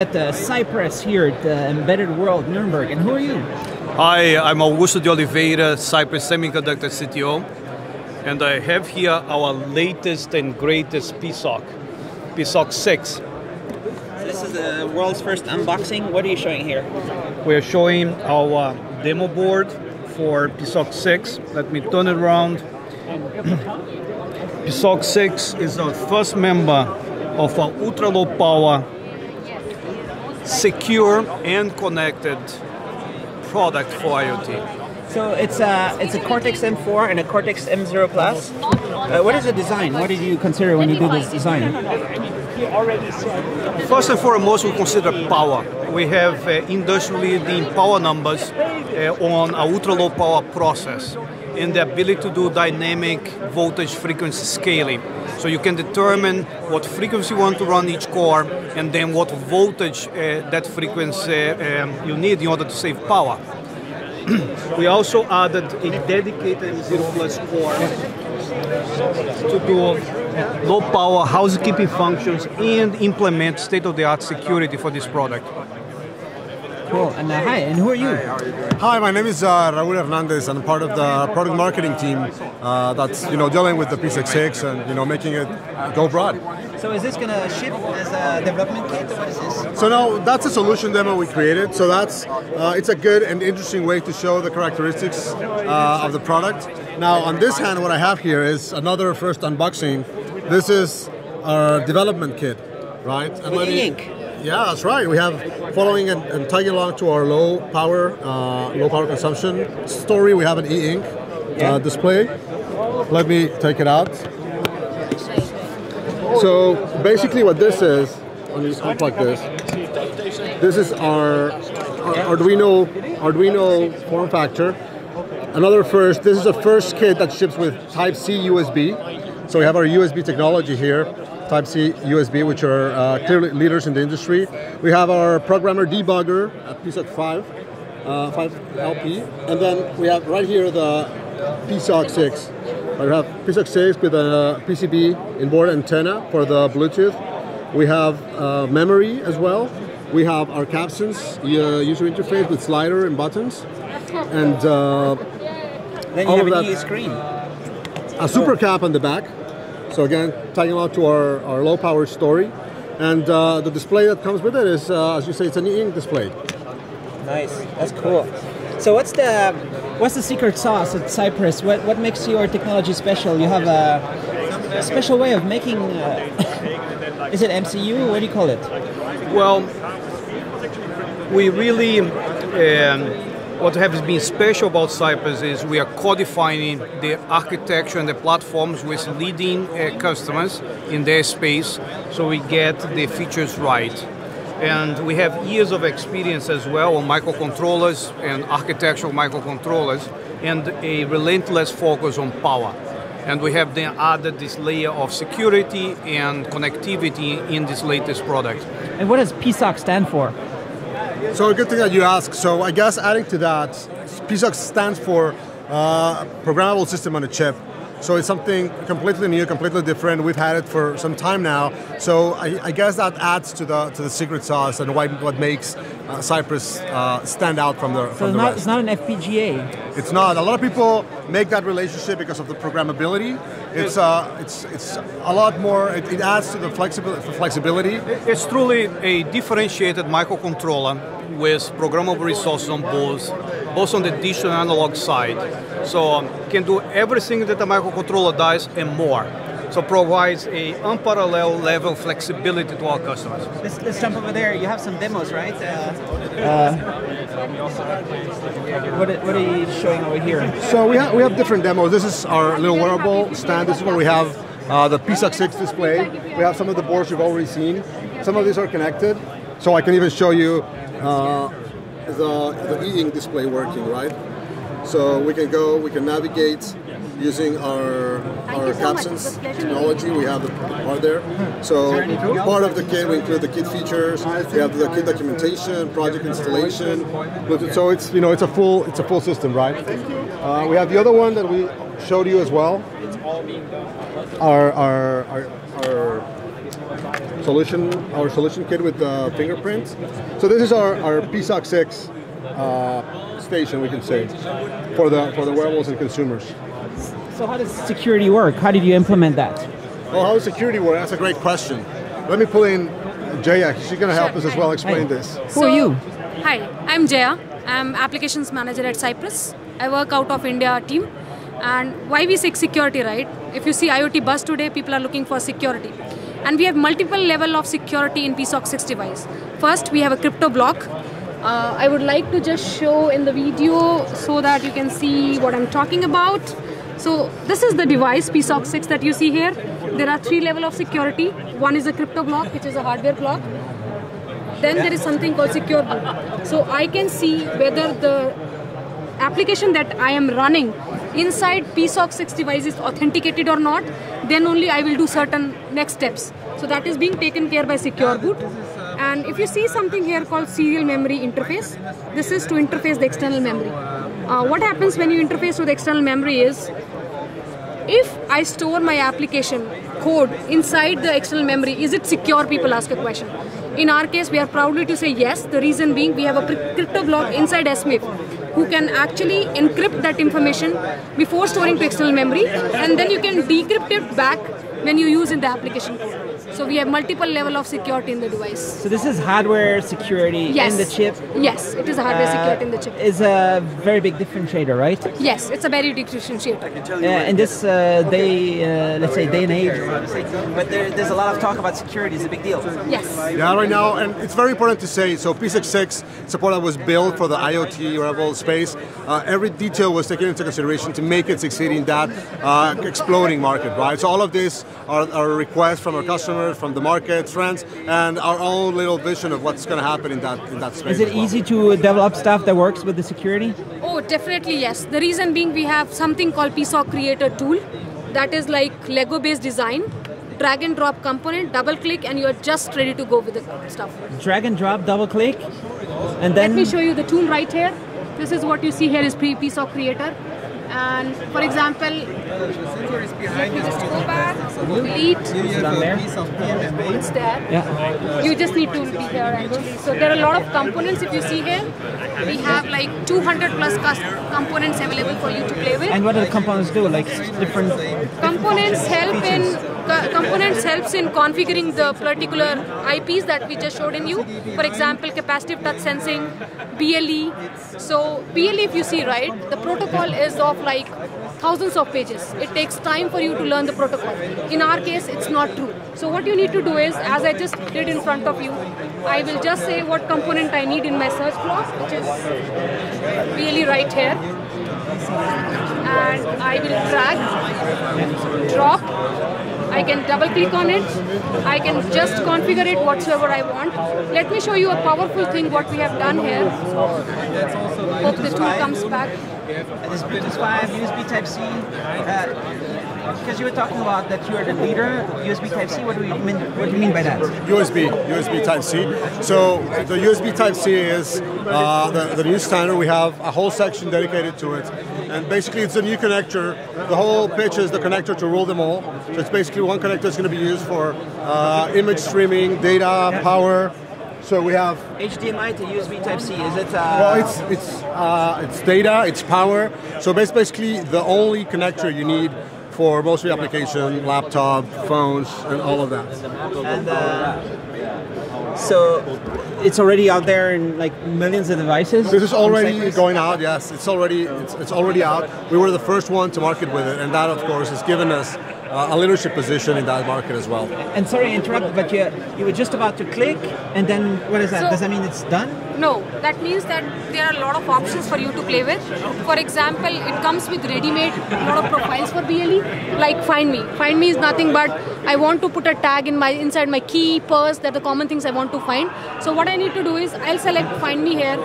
at the Cypress here at the Embedded World Nuremberg. And who are you? Hi, I'm Augusto de Oliveira, Cypress Semiconductor CTO, and I have here our latest and greatest PSoC, PSoC 6. This is the world's first unboxing. What are you showing here? We're showing our demo board for PSoC 6. Let me turn it around. PSoC 6 is our first member of our ultra low power, secure and connected product for IoT. So it's a it's a Cortex M4 and a Cortex M0 Plus. Uh, what is the design? What did you consider when you did this design? First and foremost, we consider power. We have uh, industry leading power numbers uh, on a ultra low power process and the ability to do dynamic voltage frequency scaling. So you can determine what frequency you want to run each core and then what voltage uh, that frequency um, you need in order to save power. we also added a dedicated zero plus core to do low power housekeeping functions and implement state-of-the-art security for this product. Cool. And uh, hi, and who are you? Hi, my name is uh, Raul Hernandez. I'm part of the product marketing team uh, that's you know dealing with the P66 and you know making it go broad. So is this going to ship as a development kit? What is this? So now that's a solution demo we created. So that's uh, it's a good and interesting way to show the characteristics uh, of the product. Now on this hand, what I have here is another first unboxing. This is our development kit, right? And with ink. Yeah, that's right. We have following and, and tagging along to our low power, uh, low power consumption story. We have an e-ink uh, display. Let me take it out. So basically, what this is, let me unplug this. This is our, our Arduino Arduino form factor. Another first. This is the first kit that ships with Type C USB. So we have our USB technology here. Type-C USB, which are uh, clearly leaders in the industry. We have our programmer debugger at PSoC 5, uh, 5LP, and then we have right here the PSoC 6. We have PSoC 6 with a PCB inboard antenna for the Bluetooth. We have uh, memory as well. We have our CapSense, uh, user interface with slider and buttons, and uh, then you have an screen. A super cap on the back so again, tagging along to our, our low power story. And uh, the display that comes with it is, uh, as you say, it's an e-ink display. Nice, that's cool. So what's the what's the secret sauce at Cypress? What what makes your technology special? You have a, a special way of making. Uh, is it MCU? What do you call it? Well, we really. Um, what has been special about Cypress is we are codifying the architecture and the platforms with leading uh, customers in their space so we get the features right. And we have years of experience as well on microcontrollers and architectural microcontrollers and a relentless focus on power. And we have then added this layer of security and connectivity in this latest product. And what does PSoC stand for? So a good thing that you ask. So I guess adding to that, PSoC stands for uh, Programmable System on a Chip. So it's something completely new, completely different. We've had it for some time now. So I, I guess that adds to the to the secret sauce and why, what makes uh, Cypress uh, stand out from the so from the not, rest. It's not an FPGA. It's not. A lot of people make that relationship because of the programmability. It's uh, it's it's a lot more. It, it adds to the flexibility. Flexibility. It's truly a differentiated microcontroller with programmable resources on both, both on the digital and analog side. So um, can do everything that a microcontroller does and more. So provides a unparalleled level of flexibility to our customers. Let's, let's jump over there. You have some demos, right? Uh, uh, what, what are you showing over here? So we have we have different demos. This is our little wearable stand. This is where we have uh, the PSoC 6 display. We have some of the boards you've already seen. Some of these are connected. So I can even show you uh, the, the e-ink display working, right? So we can go, we can navigate using our our CapSense technology. We have the part there. So part of the kit, we include the kit features. We have the kit documentation, project installation. So it's you know it's a full it's a full system, right? Uh, we have the other one that we showed you as well. Our our our, our solution, our solution kit with uh, fingerprints. So this is our, our PSOC 6 uh, station, we can say, for the for the wearables and consumers. So how does security work? How did you implement that? Well, how does security work? That's a great question. Let me pull in Jaya. She's going to help Sure. us as well explain Hi. this. Who are you? Hi, I'm Jaya. I'm applications manager at Cypress. I work out of India team. And why we seek security, right? If you see IoT buzz today, people are looking for security. And we have multiple level of security in PSOC 6 device. First, we have a crypto block. Uh, I would like to just show in the video so that you can see what I'm talking about. So this is the device PSOC 6 that you see here. There are three level of security. One is a crypto block, which is a hardware block. Then there is something called secure boot. So I can see whether the application that I am running inside PSOC 6 device is authenticated or not. Then only I will do certain next steps. So that is being taken care by secure boot. And if you see something here called serial memory interface, this is to interface the external memory. Uh, what happens when you interface with external memory is if I store my application code inside the external memory, is it secure? People ask a question. In our case, we are proudly to say yes. The reason being, we have a crypto block inside SMIF who can actually encrypt that information before storing to external memory, and then you can decrypt it back when you use in the application code. So we have multiple level of security in the device. So this is hardware security Yes. in the chip. Yes, it is a hardware Uh, security in the chip. Is a very big differentiator, right? Yes, it's a very big differentiator. Uh, in this uh, day, uh, let's say day and age, but there, there's a lot of talk about security. It's a big deal. Yes. Yeah, right now, and it's very important to say. So P66 support that was built for the IoT wearable space. Uh, every detail was taken into consideration to make it succeed in that uh, exploding market, right? So all of this are, are requests from our customers, from the market trends, and our own little vision of what's going to happen in that in that space. Is it as well. easy to uh, develop stuff that works with the security? Oh, definitely yes. The reason being we have something called PSOC Creator tool that is like Lego based design, drag and drop component, double click, and you're just ready to go with the stuff. Drag and drop, double click, and then Let me show you the tool right here. This is what you see here is pre PSOC Creator. And for example, let me just go back, delete, it's there. Yeah. You just need to be here actually. So there are a lot of components if you see here. We have like 200 plus components available for you to play with. And what do the components do? Like different. components help in co- components helps in configuring the particular IPs that we just showed in you. For example, capacitive touch sensing, BLE. So BLE, if you see right, the protocol is of like thousands of pages. It takes time for you to learn the protocol. In our case, it's not true. So what you need to do is, as I just did in front of you, I will just say what component I need in my search block, which is BLE right here and I will drag, drop. I can double click on it. I can just configure it whatsoever I want. Let me show you a powerful thing what we have done here. Hope the tool comes back. This Bluetooth 5, USB Type C. Because you were talking about that you are the leader, USB Type C. What do you mean? What do you mean by that? USB, USB Type C. So the USB Type C is uh, the, the new standard. We have a whole section dedicated to it. And basically it's a new connector. The whole pitch is the connector to rule them all. So it's basically one connector that's going to be used for uh, image streaming, data, power. So we have HDMI to USB Type C. Is it? well, Uh, it's it's uh, it's data, it's power. So bas- basically, the only connector you need for most of the application, laptop, phones, and all of that. and uh, so it's already out there in like millions of devices. This is already going out. Yes, it's already it's, it's already out. We were the first one to market with it, and that, of course, has given us uh, a leadership position in that market as well. And sorry to interrupt, but you you were just about to click, and then what is that? So- Does that mean it's done? No, that means that there are a lot of options for you to play with. For example, it comes with ready-made lot of profiles for BLE, like Find Me. Find Me is nothing but I want to put a tag in my inside my key, purse, that the common things I want to find. So what I need to do is I'll select Find Me here,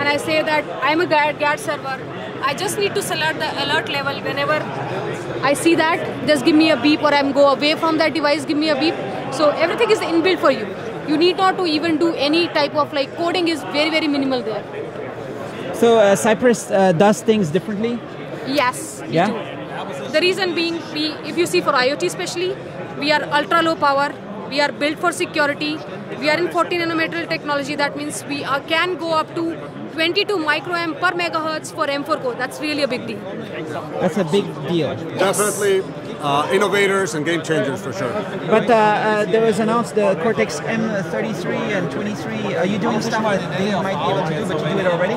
and I say that I'm a GATT, GATT server. I just need to select the alert level whenever I see that. Just give me a beep, or I'm go away from that device. Give me a beep. So everything is inbuilt for you. You need not to even do any type of like coding is very very minimal there. So uh, Cypress uh, does things differently. Yes. Yeah? The reason being, we if you see for IoT especially, we are ultra low power, We are built for security. We are in 40 nanometer technology. That means we are, can go up to 22 microamp per megahertz for M4 core. That's really a big deal. That's a big deal. Definitely uh, innovators and game changers for sure. But uh, uh, there was announced the Cortex M33 and 23. Are you doing stuff that they might be able to do, but you do it already?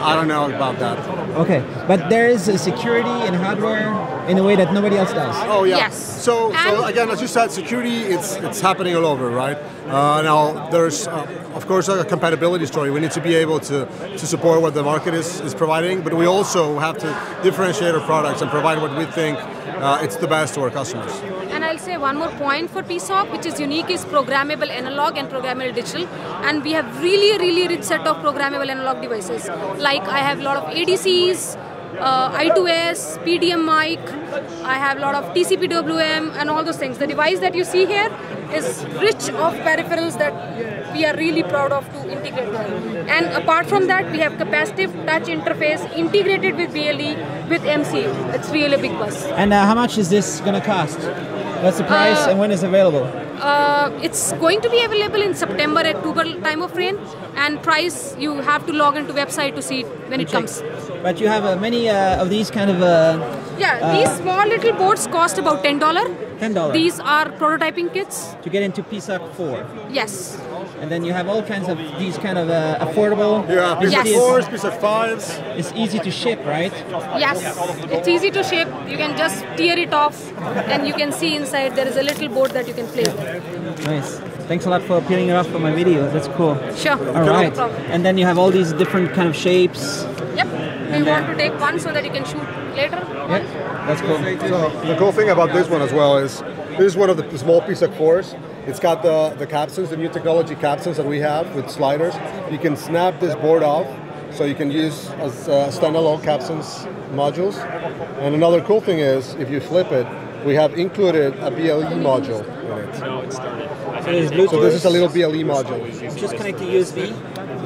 I don't know about that. Okay, but there is a security and hardware in a way that nobody else does. Oh yeah. Yes. So, so again, as you said, security it's it's happening all over, right? Uh, now there's uh, of course a compatibility story. We need to be able to to support what the market is, is providing, but we also have to differentiate our products and provide what we think uh, it's the best to our customers. And I'll say one more point for PSOC, which is unique, is programmable analog and programmable digital. And we have really, really rich set of programmable analog devices. Like I have a lot of ADCs, uh, I2S, PDM mic. I have a lot of TCPWM and all those things. The device that you see here is rich of peripherals that we are really proud of to integrate them. And apart from that, we have capacitive touch interface integrated with BLE with MC. It's really a big plus. And uh, how much is this going to cost? What's the price Uh, and when is it available? Uh, it's going to be available in September at October time of frame and price you have to log into website to see it when it comes. But you have uh, many uh, of these kind of uh, Yeah, these small little boards cost about ten dollar. $10. These are prototyping kits. to get into PSOC 4. Yes. And then you have all kinds of these kind of uh, affordable. Yeah, piece Yes. of fours, PSoC 5s. It's easy to ship, right? Yes, it's easy to ship. You can just tear it off and you can see inside there is a little board that you can play with. Nice. Thanks a lot for peeling it off for my videos. That's cool. Sure. All right. no And then you have all these different kind of shapes. Yep. We want to take one so that you can shoot later. Yeah, that's cool. So the cool thing about this one as well is this is one of the small PSoC 4s. It's got the, the CapSense, the new technology CapSense that we have with sliders. You can snap this board off so you can use as uh, standalone CapSense modules. And another cool thing is if you flip it, we have included a BLE module in it. So there's Bluetooth. So this is a little BLE module. just connect to USB,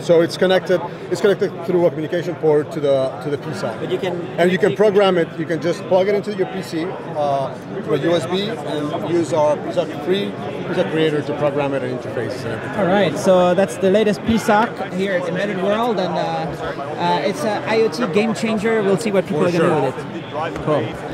So it's connected. It's connected through a communication port to the to the PSOC. but you can. And you can program it. You can just plug it into your PC uh, through a USB and use our PSOC free PSOC creator to program it and interface. it. All right, so that's the latest PSOC here at Embedded World, and uh, uh, it's an IoT game changer. We'll see what people For are going to sure. do with it. Cool.